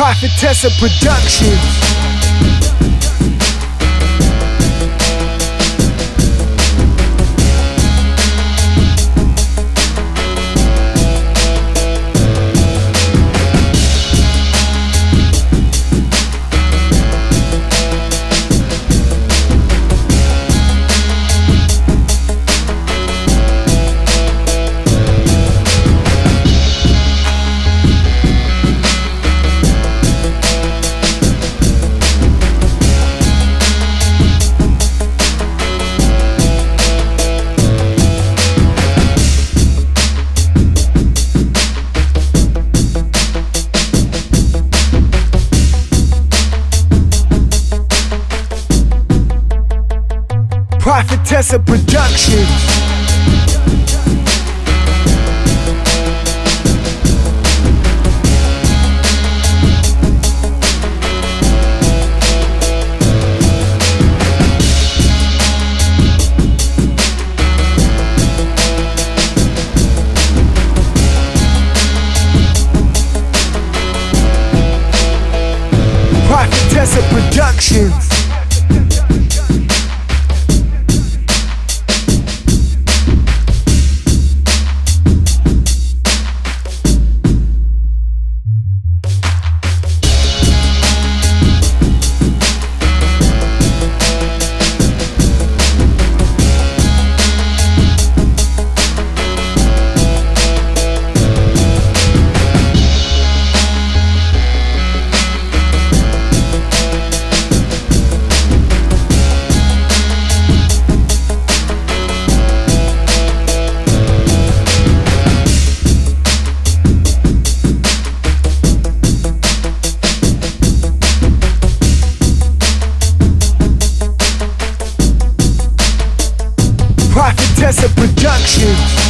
Prophetessa Productions. Prophetess Production. Prophetess of Production. Professor Productions.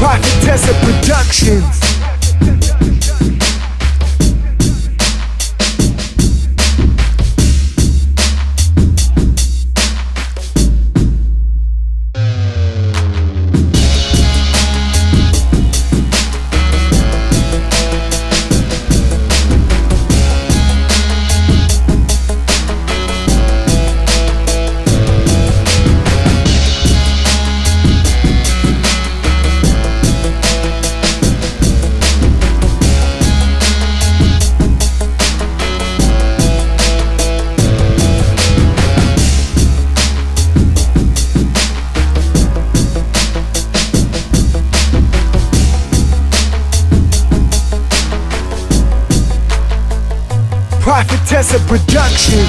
Profitessa Productions Prophetessa Productions.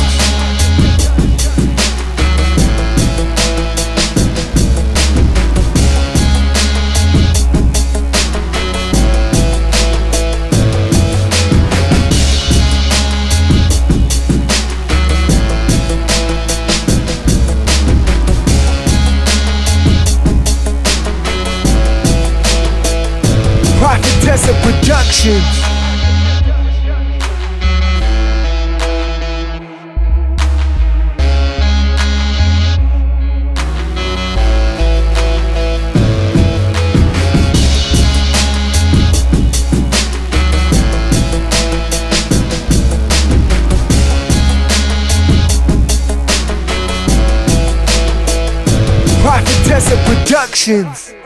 Prophetessa Productions. Chessa Productions.